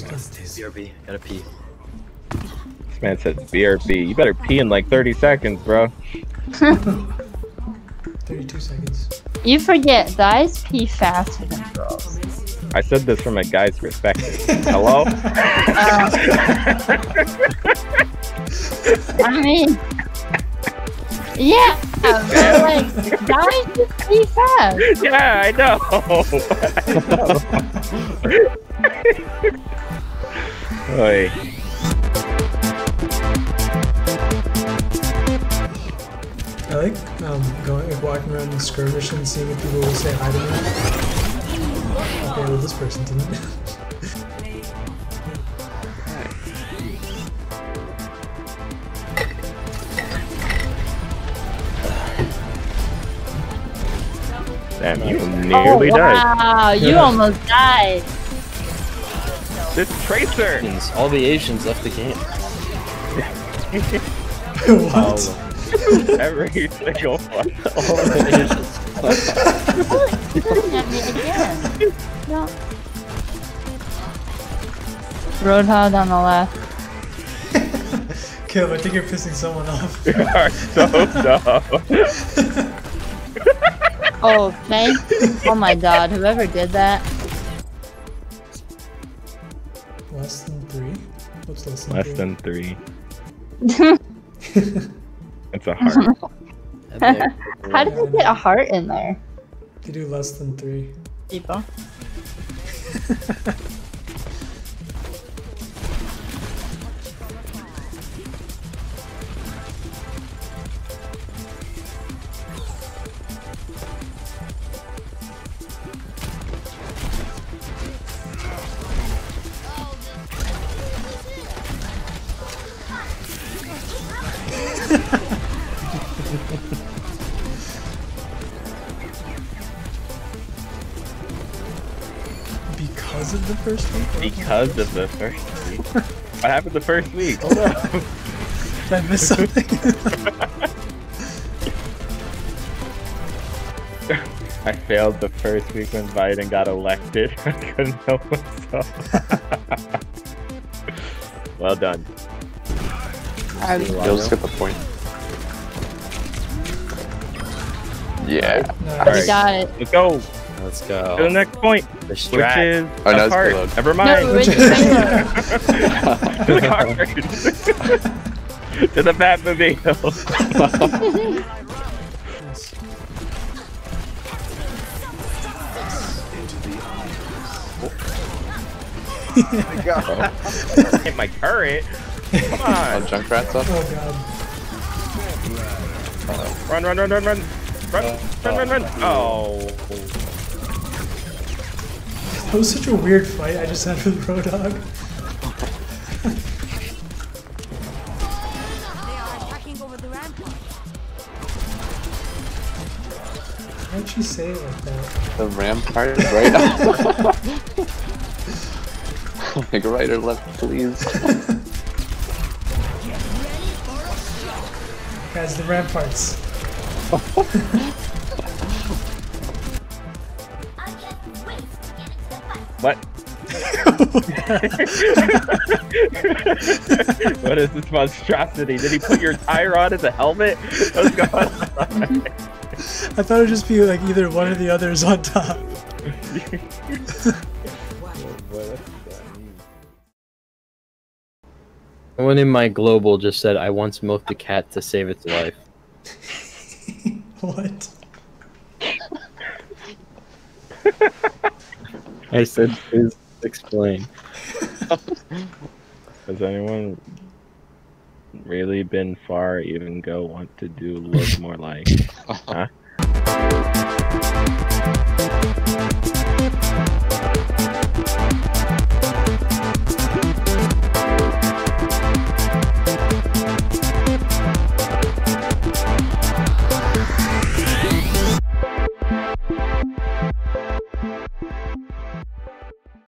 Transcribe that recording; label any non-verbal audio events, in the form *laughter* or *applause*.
BRB, gotta pee. This man said BRB. You better pee in like 30 seconds, bro. 32 seconds. You forget guys pee faster than girls. I said this from a guy's perspective. Hello? *laughs* I mean, yeah, but like guys just pee fast. yeah, I know. *laughs* *laughs* Oi. I like um, going, like walking around the skirmish and seeing if people will say hi to me. Okay, well this person didn't. Damn, you nearly oh, died. wow, you almost died. This tracer! Asians, All the Asians left the game. *laughs* what? *laughs* Every single one. All the Asians. Shooting at me again. No. Roadhog on the left. *laughs* Kill, I think you're pissing someone off. You are so dumb. Oh, thank. Oh my god, whoever did that. Less than three? What's less than Less three? than three. *laughs* It's a heart. *laughs* How did they get a heart in there? You do less than three. People. *laughs* Because of the first week? Because of the first week. What happened the first week? Hold up. Did I miss something? *laughs* I failed the first week when Biden got elected. *laughs* I couldn't help myself. *laughs* well done. Um, You'll just get the point. Yeah. no, Alright. We got it. Let's go to Let's go. To the next point, The which is Oh, no, a it's heart. payload. Never No, mind. we're *laughs* just the heart. *laughs* to the Batmobile. *laughs* Hit my turret. Come Oh, on. Junkrat's up. Oh god. Run, run, run, run, run. Run, run, run, run. Oh. oh. That was such a weird fight I just had with Roadhog. They are attacking over *laughs* the rampart. Why'd you say it like that? The rampart right now. *laughs* like right or left, please. *laughs* Guys, the ramparts. What? *laughs* what is this monstrosity? Did he put your tire on as a helmet? What's going on? *laughs* I thought it would just be like either one or the other is on top. *laughs* Someone in my global just said, I once milked a cat to save its life. What? I said, please explain. *laughs* Has anyone really been far even go want to do look more like? *laughs* Huh?